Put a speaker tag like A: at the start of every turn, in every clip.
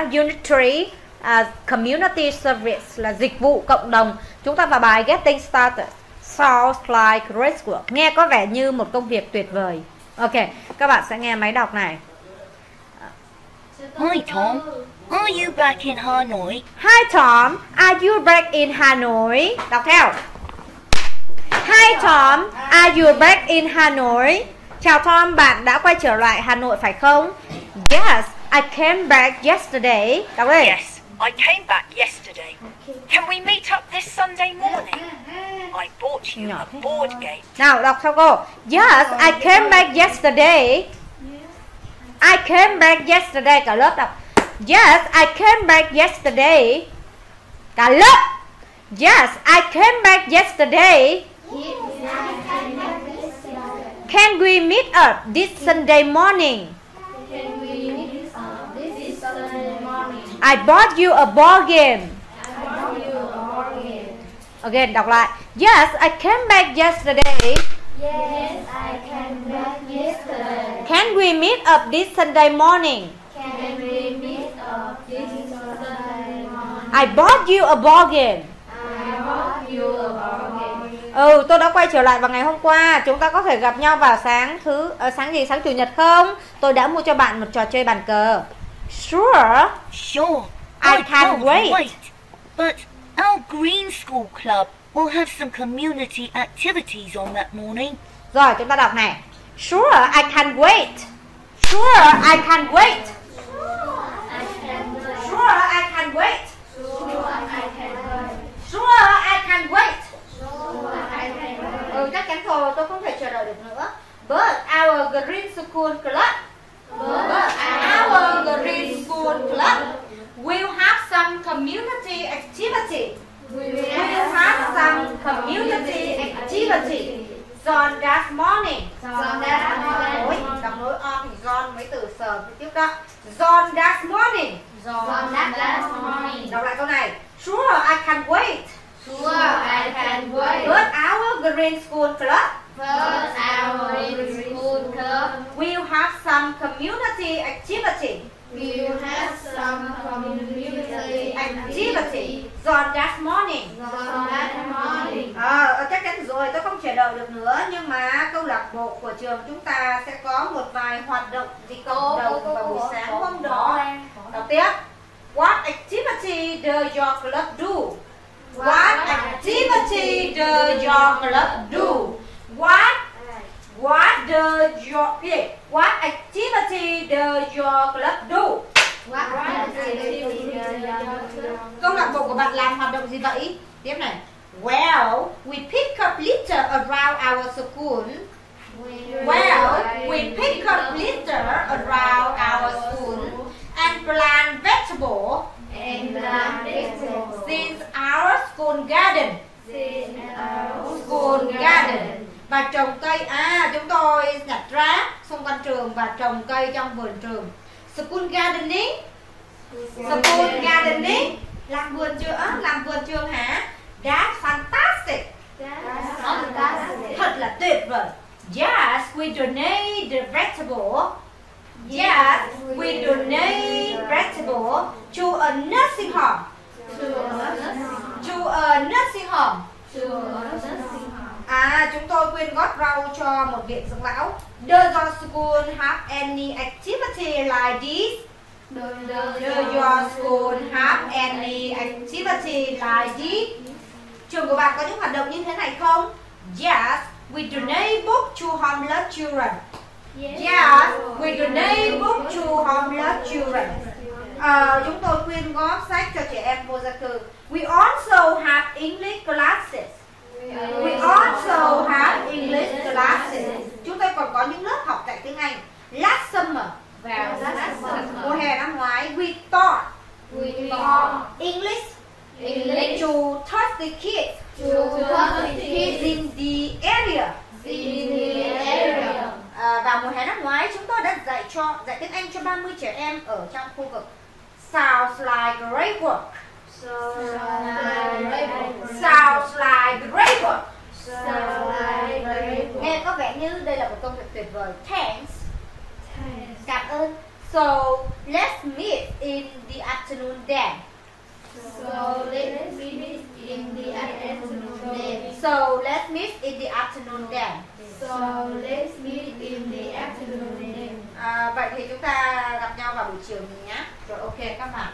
A: Unit 3 uh, Community Service là dịch vụ cộng đồng. Chúng ta vào bài Getting Started. Sounds like great work. Nghe có vẻ như một công việc tuyệt vời. Ok, các bạn sẽ nghe máy đọc này.
B: Hi Tom, are you back in Hanoi?
A: Hi Tom, are you back in Hanoi? Đọc theo. Hi Tom, are you back in Hanoi? Chào Tom, bạn đã quay trở lại Hà Nội phải không? Yes, I came back yesterday.
B: Yes, I came back yesterday. Can we meet up this Sunday morning? I bought you a board game.
A: Nào, đọc theo cô. Yes, I came back yesterday. I came back yesterday. Cả lớp đọc. Yes, I came back yesterday. Cả lớp. Yes, I came back yesterday. Can we meet up this Sunday morning? I bought you a ball game. Again, đọc lại. Yes, I came back yesterday.
C: Yes, I came back yesterday.
A: Can we meet up this Sunday morning?
C: Can we meet up this Sunday morning?
A: I bought you a ball game.
C: I bought you a ball game.
A: Ừ, tôi đã quay trở lại vào ngày hôm qua. Chúng ta có thể gặp nhau vào sáng thứ ờ, sáng gì? Sáng chủ nhật không? Tôi đã mua cho bạn một trò chơi bàn cờ. Sure.
B: Sure,
A: I can't wait.
B: But our Green School Club will have some community activities on that morning.
A: Rồi, chúng ta đọc này. Sure, I can't wait. Sure, I can't wait.
C: Wait.
A: Sure, I
C: can wait.
A: But our Green School Club But our Green School Club will have some community activity. will have some community Activity. On that morning.
C: on that morning.
A: Ờ, chắc chắn rồi, tôi không chờ đợi được nữa Nhưng mà câu lạc bộ của trường chúng ta sẽ có một vài hoạt động gì cộng đồng vào buổi sáng hôm đó Đầu tiếp What activity does your club do? What activity does your club do? What What does your gì? What activity does your club do?
C: What activity does your club
A: Câu lạc bộ của bạn làm hoạt động gì vậy? Tiếp này. Well, we pick up litter around our school. Well, we pick up litter around our school and plant vegetables
C: and plant vegetables
A: since our school garden.
C: in our
A: School garden. Và trồng cây. À, chúng tôi nhặt rác xung quanh trường và trồng cây trong vườn trường. School gardening. School gardening. Làm vườn chưa? Làm vườn trường hả? That's fantastic.
C: That's fantastic.
A: Thật là tuyệt vời. Yes, we donate the vegetable. Yes, we donate vegetable to a nursing home.
C: To a nursing home.
A: À, chúng tôi quyên góp rau cho một viện dưỡng lão. Does your school have any activity like this? Does your school have any activity like this? Trường của bạn có những hoạt động như thế này không? Yes, we donate books to homeless children. Yes, we donate books to homeless children. Ờ, chúng tôi quyên góp sách cho trẻ em vô gia cư. We also have English classes. We also have English classes. Chúng tôi còn có những lớp học dạy tiếng Anh. Last summer,
C: Vào
A: mùa hè năm ngoái, we taught
C: We taught
A: English
C: English
A: to 30 kids
C: to 30 kids
A: in the area.
C: in the area.
A: À, vào mùa hè năm ngoái chúng tôi đã dạy cho dạy tiếng Anh cho 30 trẻ em ở trong khu vực. Sounds like great work.
C: Like
A: Sounds like great work.
C: so like very
A: Nghe có vẻ như đây là một công việc tuyệt vời. Thanks.
C: Thanks.
A: Cảm ơn. So let's meet in the afternoon then?
C: So let's meet in the afternoon then.
A: So let's meet in the afternoon then.
C: So let's meet in the afternoon then.
A: À, vậy thì chúng ta gặp nhau vào buổi chiều nhé. Rồi ok các bạn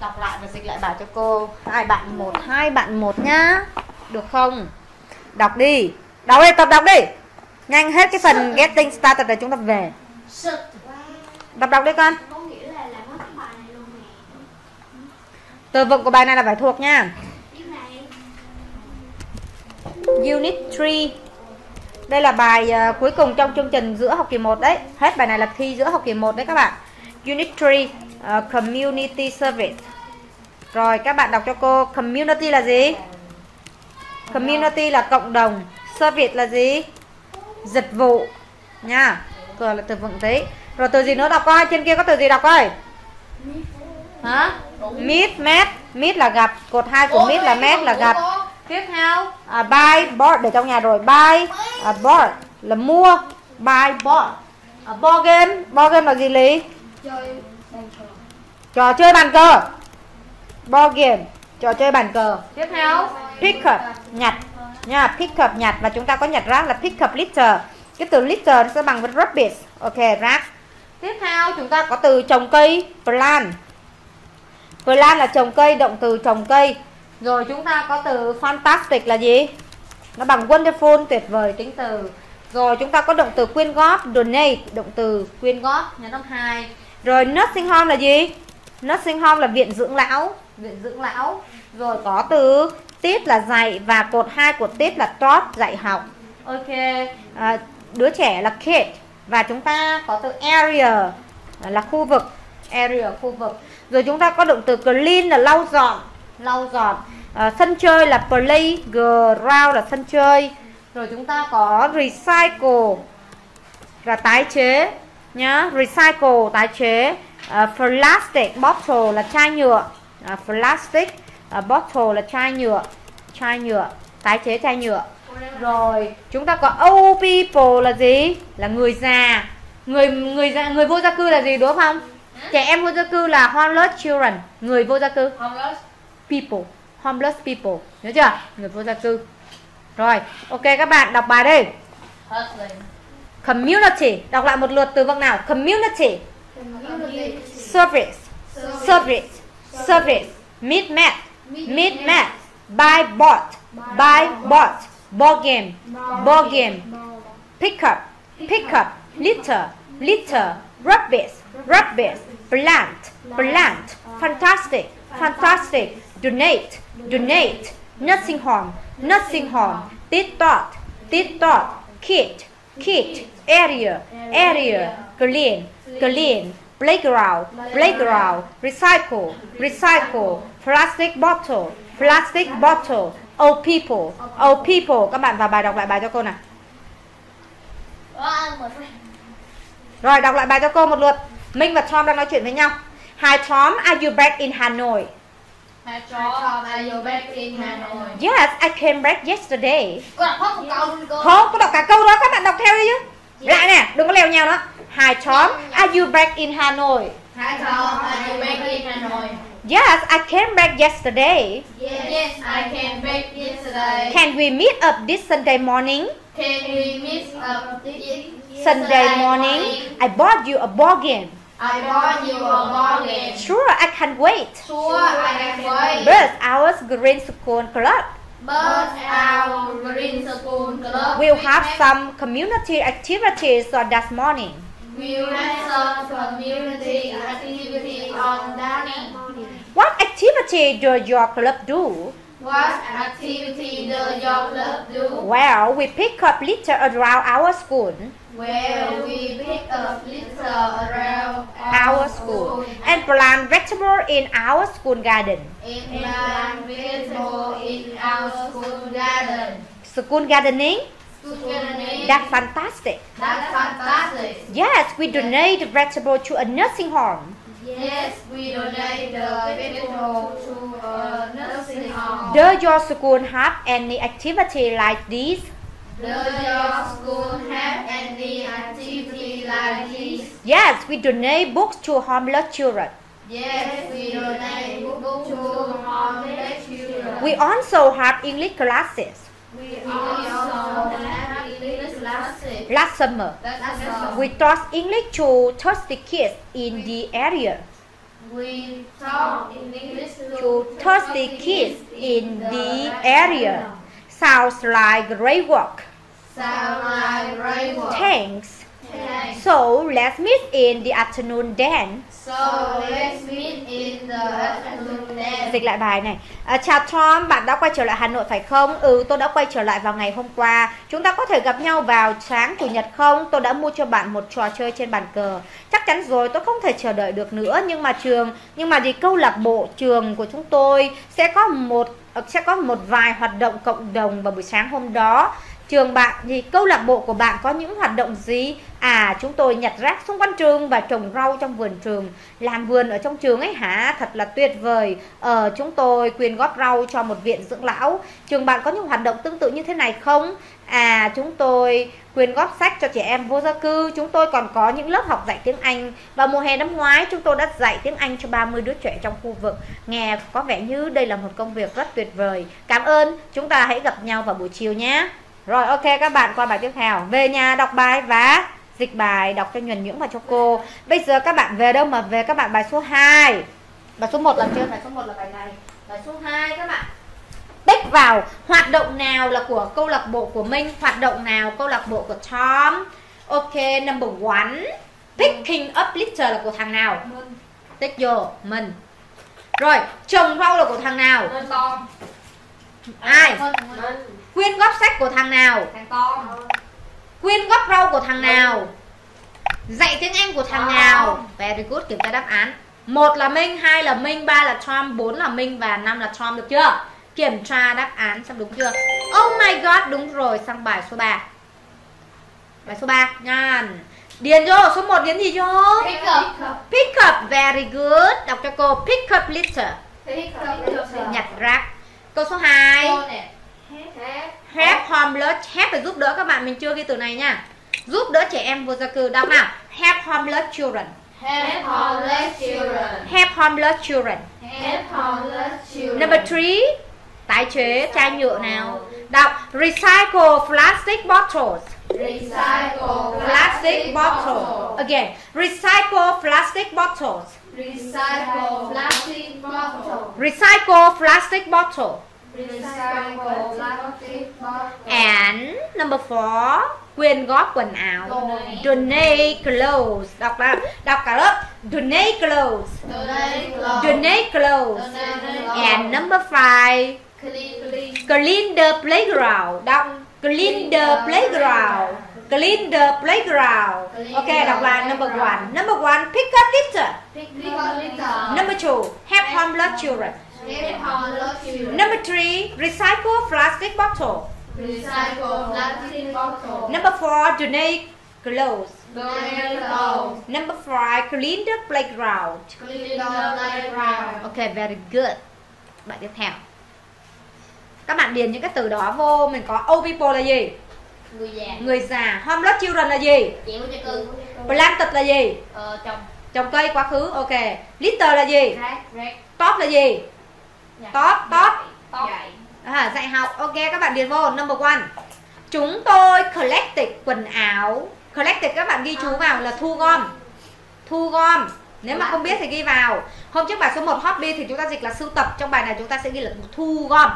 A: đọc lại và dịch lại bài cho cô. Hai bạn một, hai bạn một nhá. Được không? Đọc đi. Đọc đi, tập đọc đi. Nhanh hết cái phần getting started rồi chúng ta về. Đọc đọc đi con. Từ vựng của bài này là phải thuộc nha. Unit 3 Đây là bài ờ, cuối cùng trong chương trình giữa học kỳ 1 đấy. Hết bài này là thi giữa học kỳ 1 đấy các bạn. Unit 3 ờ, Community Service. Rồi các bạn đọc cho cô. Community là gì? Community là cộng đồng. Service là gì? Dịch vụ. Nha Rồi là từ vựng tí. Rồi từ gì nữa đọc coi? Trên kia có từ gì đọc coi? Hả? Meet, met. Meet là gặp. Cột 2 của meet là met là gặp Tiếp theo à, buy bought để trong nhà rồi buy à, bought là mua buy bought. À, board game board game là gì lý?
C: Chơi bàn cờ.
A: trò chơi bàn cờ. Board game trò chơi bàn cờ. Tiếp theo pick up nhặt. Nha pick up nhặt và chúng ta có nhặt rác là pick up litter. Cái từ litter sẽ bằng với rubbish. Ok rác. Tiếp theo chúng ta có từ trồng cây plant plant là trồng cây động từ trồng cây rồi chúng ta có từ fantastic là gì? Nó bằng wonderful tuyệt vời tính từ. Rồi chúng ta có động từ quyên góp donate động từ quyên góp nhấn năm hai. Rồi nursing home là gì? Nursing home là viện dưỡng lão viện dưỡng lão. Rồi có từ tiết là dạy và cột hai của tiết là taught dạy học. Ok à, đứa trẻ là kid. Và chúng ta có từ area là khu vực. Area khu vực. Rồi chúng ta có động từ clean là lau dọn lau dọn. À, sân chơi là play ground là sân chơi. Rồi chúng ta có recycle là tái chế nhá. Recycle tái chế. À, plastic bottle là chai nhựa. À, plastic à, bottle là chai nhựa. Chai nhựa tái chế chai nhựa. Rồi chúng ta có old people là gì? Là người già. Người người già người vô gia cư là gì đúng không? Trẻ em vô gia cư là homeless children. Người vô gia cư.
C: Homeless
A: people homeless people. Nhớ chưa? Người vô gia cư. Rồi ok các bạn đọc bài
C: Hustling.
A: community. Đọc lại một lượt từ vựng nào? Community.
C: Community.
A: service. Service. Service. Meet met. Meet met. buy bought. Buy bought. ball game. Ball game. pick up. Pick up. litter. Litter. Rubbish. Rubbish. Plant. Plant. Fantastic. Fantastic donate donate. Nursing home nursing home. Tit tot tit tot. Kit, Kit, area area. Clean clean playground playground. Recycle recycle. Plastic bottle plastic bottle. Old people old people. Các bạn vào bài đọc lại bài cho cô nào. Rồi đọc lại bài cho cô một lượt. Minh và Tom đang nói chuyện với nhau. Hi Tom, are you back in Hanoi?
C: Hi Tom, are you back in Hanoi?
A: Yes, I came back yesterday
C: Cô đọc hết một câu luôn cô.
A: Không, có đọc cả câu đó các bạn đọc theo đi chứ Lại nè, đừng có leo nhau nữa Hi Tom, are you back in Hanoi?
C: Hi Tom, are you back in Hanoi?
A: Yes, I came back yesterday
C: Yes, I came back yesterday.
A: Can we meet up this Sunday morning?
C: Can we meet up this
A: Sunday morning I bought you a ball game
C: I bought you a game.
A: Sure, I can't wait
C: Sure, I can wait.
A: But our green school club
C: But our green school club
A: We'll have some community activities on that morning
C: We'll have some community activity on that morning.
A: What activity does your club do?
C: What activity does your club do?
A: Well, we pick up litter around our school.
C: Where we pick up litter around
A: Our school and plant vegetable in our school garden.
C: and plant vegetable in our school garden.
A: School gardening?
C: School.
A: That's fantastic.
C: That's fantastic.
A: Yes, we donate vegetable to a nursing home.
C: Yes, we donate the vegetable to a nursing home.
A: Does your school have any activity like this?
C: Does your school have any activity like this?
A: Yes, we donate books to homeless children.
C: Yes, we donate
A: We also have English classes
C: We also have English classes.
A: last summer.
C: That's all.
A: We taught English to thirsty kids in the area.
C: We taught English
A: To thirsty kids in the area. Sounds like great work.
C: Sound like great work.
A: Thanks. So let's meet in the afternoon then.
C: So let's meet in the afternoon then.
A: Dịch lại bài này. À, chào Tom, bạn đã quay trở lại Hà Nội phải không? Ừ, tôi đã quay trở lại vào ngày hôm qua. Chúng ta có thể gặp nhau vào sáng chủ nhật không? Tôi đã mua cho bạn một trò chơi trên bàn cờ. Chắc chắn rồi, tôi không thể chờ đợi được nữa. Nhưng mà trường, nhưng mà thì câu lạc bộ trường của chúng tôi sẽ có một sẽ có một vài hoạt động cộng đồng vào buổi sáng hôm đó. Trường bạn gì câu lạc bộ của bạn có những hoạt động gì? À, chúng tôi nhặt rác xung quanh trường và trồng rau trong vườn trường. Làm vườn ở trong trường ấy hả? Thật là tuyệt vời. Ờ, chúng tôi quyên góp rau cho một viện dưỡng lão. Trường bạn có những hoạt động tương tự như thế này không? À, chúng tôi quyên góp sách cho trẻ em vô gia cư. Chúng tôi còn có những lớp học dạy tiếng Anh. và mùa hè năm ngoái, chúng tôi đã dạy tiếng Anh cho 30 đứa trẻ trong khu vực. Nghe có vẻ như đây là một công việc rất tuyệt vời. Cảm ơn. Chúng ta hãy gặp nhau vào buổi chiều nhé. Rồi ok các bạn qua bài tiếp theo. Về nhà đọc bài và dịch bài đọc cho nhuần nhuyễn và cho cô. Bây giờ các bạn về đâu mà về? Các bạn bài số 2 Bài số 1 làm chưa? Bài số 1 là bài này. Bài số 2 các bạn. Tích vào hoạt động nào là của câu lạc bộ của Minh Hoạt động nào câu lạc bộ của Tom? Ok number one. Picking up litter là của thằng nào? Tích vô mình. Rồi trồng rau là của thằng nào?
C: Con.
A: Ai?
C: Mình.
A: Quyên góp sách của thằng nào
C: Thằng con.
A: Quyên góp rau của thằng nào Dạy tiếng Anh của thằng nào Very good kiểm tra đáp án một là Minh, hai là Minh, ba là Tom, bốn là Minh và năm là Tom được chưa? Kiểm tra đáp án xem đúng chưa? Oh my god, đúng rồi, sang bài số 3 Bài số 3, nhan Điền vô, số 1 điền gì vô?
C: Pick up.
A: Pick up, very good Đọc cho cô, pick up litter
C: Pick up.
A: Nhặt rác Câu số 2
C: Cô. Help.
A: Homeless Help phải giúp đỡ các bạn, mình chưa ghi từ này nha. Giúp đỡ trẻ em vô gia cư. Đọc nào. Help homeless children.
C: Help homeless children.
A: Help homeless children.
C: Help homeless children.
A: Number 3 Tái chế chai nhựa nào. Đọc. Recycle plastic bottles.
C: Recycle
A: Plastic bottle Again. Recycle plastic bottles.
C: Recycle plastic bottle.
A: Recycle plastic bottle
C: Recycle plastic bottle.
A: And number 4 Quyên góp quần áo
C: Donate.
A: Donate clothes Đọc là Đọc cả lớp Donate clothes
C: Donate clothes.
A: Donate clothes
C: Donate
A: And number 5
C: Clean, clean.
A: Clean the playground Đọc Clean the playground Clean the playground Ok đọc là number 1 Number 1 Pick up litter
C: Pick up litter.
A: Number 2 Help homeless children
C: Help homeless children.
A: Number 3 Recycle plastic bottle
C: Recycle plastic bottle.
A: Number 4 Donate clothes
C: Donate clothes.
A: Number 5 Clean the playground
C: Clean the playground.
A: Ok very good Bài tiếp theo Các bạn điền những cái từ đó vô Mình có old people là gì?
C: Người già.
A: Người già Homeless children là gì?
C: Chịu cho cưng.
A: Planted là gì?
C: Ờ, chồng.
A: Trồng cây quá khứ Ok Litter là gì?
C: Rác.
A: Top là gì?
C: Dạ.
A: Top Top
C: Tóc. Dạy.
A: à, Dạy học. Ok các bạn điền vô. Number one. Chúng tôi collected quần áo. Collected các bạn ghi chú vào là thu gom. Thu gom. Nếu mà không biết thì ghi vào. Hôm trước bài số 1 hobby thì chúng ta dịch là sưu tập. Trong bài này chúng ta sẽ ghi là thu gom.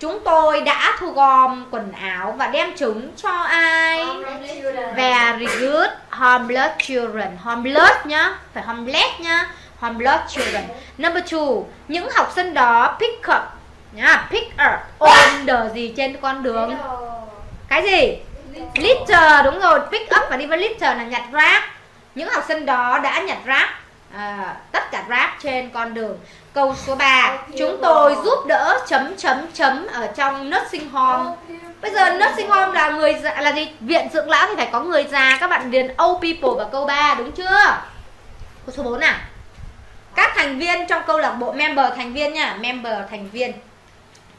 A: Chúng tôi đã thu gom quần áo Và đem chúng cho ai. Very good. Homeless children. Homeless nhá. Phải homeless nhá Homeless children. Number two Những học sinh đó pick up nhá Pick up On the gì trên con đường? Cái gì? Litter đúng rồi Pick up và đi với litter là nhặt rác. Những học sinh đó đã nhặt rác à, Tất cả rác trên con đường. Câu số 3 Chúng tôi giúp đỡ chấm chấm chấm Ở trong nursing home. Bây giờ nursing home là người già là gì? Viện dưỡng lão thì phải có người già. Các bạn điền old people vào câu 3 đúng chưa? Câu số 4 nào? Các thành viên trong câu lạc bộ Member thành viên nha Member thành viên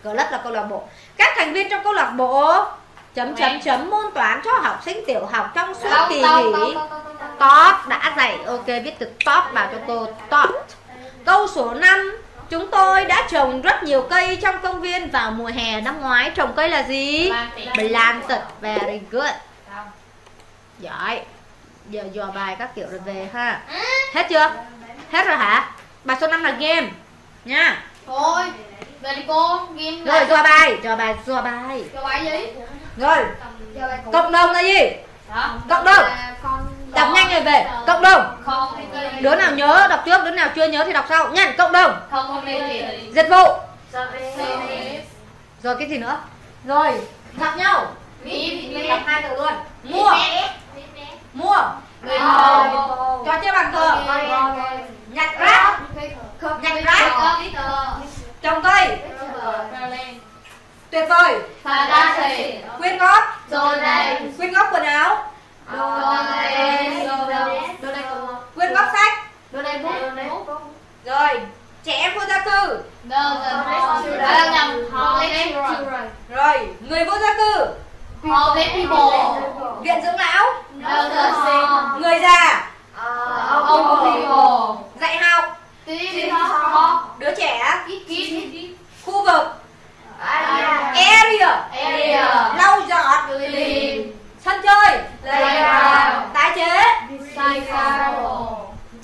A: Club là câu lạc bộ Các thành viên trong câu lạc bộ Chấm chấm chấm môn toán cho học sinh tiểu học trong suốt kỳ nghỉ. Top đã dạy Ok viết từ top vào cho cô Top Câu số 5 Chúng tôi đã trồng rất nhiều cây trong công viên vào mùa hè năm ngoái. Trồng cây là gì? Planted. Very good. Giỏi. Giờ dò bài các kiểu rồi về ha. Hết chưa? Hết rồi hả? Bài số 5 là game. Nha.
C: Thôi Về đi cô Game
A: Rồi dò bài, dò bài, dò bài.
C: Cho bài gì
A: Rồi,
C: Cho
A: cộng đồng là gì?
C: Hả?
A: Cộng đồng. Đọc nhanh rồi về. Cộng đồng. Đứa nào nhớ đọc trước, đứa nào chưa nhớ thì đọc sau. Nhanh, cộng đồng. Dịch vụ. Rồi cái gì nữa? Rồi, gặp nhau. Đọc hai từ luôn. Mua, mua.
C: Người
A: Trò chơi bàn cờ. Nhặt rác, nhặt rác. Trồng cây. Tuyệt vời. Quyên góp. Quyên góp quần áo. Quyên góp sách. Rồi, trẻ em vô gia cư. Rồi, người vô gia cư. Viện dưỡng lão.
C: Donate
A: Người già.
C: Old people
A: Dạy học.
C: Teach talk
A: Đứa trẻ.
C: Kids
A: Khu vực. Area.
C: Area
A: Lau dọn.
C: Clean
A: Sân chơi.
C: Playground
A: Tái chế.
C: Cycle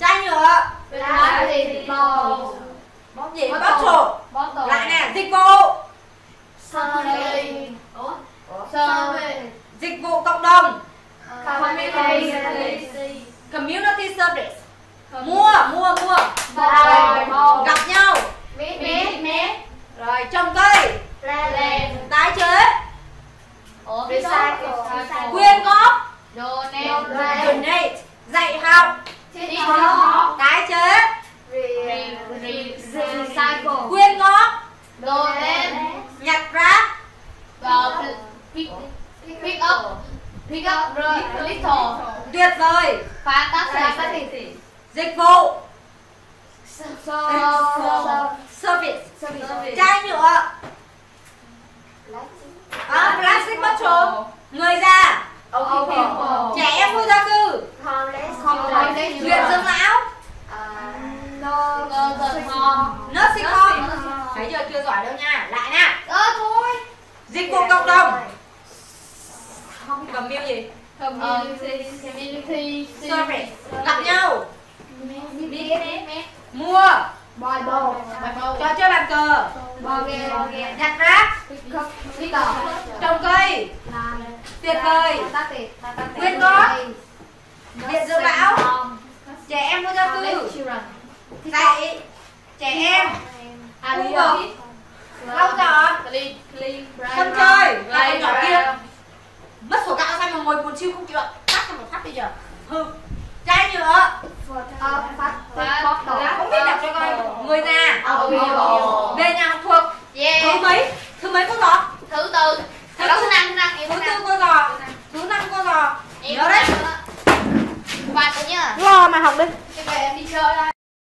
A: Chai nhựa.
C: Plastic bowl
A: Bóp gì? Bottle.
C: Bottle
A: Lại nè, dịch vụ.
C: Service Service
A: Dịch vụ cộng đồng.
C: Community
A: Community service. Mua, mua, mua.
C: Buy
A: Gặp nhau.
C: Meet Meet
A: Rồi, trồng cây.
C: Land
A: Tái chế.
C: Recycle
A: Quyên góp.
C: Donate.
A: Dạy học. Tái chế.
C: Recycle
A: Quyên góp.
C: Donate
A: Nhặt rác.
C: Go pick pick up pick up little
A: Tuyệt vời.
C: fantastic
A: Dịch vụ. Service. Chai nhựa. À, plastic bottle. Người già. Trẻ em vô gia cư. Viện dưỡng lão.
C: nursing home
A: Nursing home. Thấy chưa? Chưa giỏi đâu nha. Lại nè.
C: ơ thôi
A: Dịch vụ cộng đồng. Cầm miêu gì?
C: community community
A: Service. Gặp nhau.
C: meet
A: Mua.
C: Bible
A: Trò chơi bàn cờ.
C: Bible
A: Nhặt rác.
C: pick up
A: Trồng cây. Tuyệt vời. Quyên góp. Viện dưỡng lão. Trẻ em vô gia cư. Dạy. Trẻ em. Khu vực. Lau dọn. Sân chơi. Là nhỏ kia. Mất sổ gạo sao mà ngồi buồn chiêu không chịu ạ? Tắt cho một phát bây giờ. Hừ. Chai nhựa. Không biết đọc cho coi. Người già. Về nhà học thuộc. Thứ mấy? Thứ mấy cô giò?
C: thứ tư
A: Thứ tư.
C: thứ năm năm em
A: Thứ tư cô giò. Thứ năm cô giò.
C: em
A: Nhớ đấy.
C: ba cũng nhớ
A: Lo mà học đi.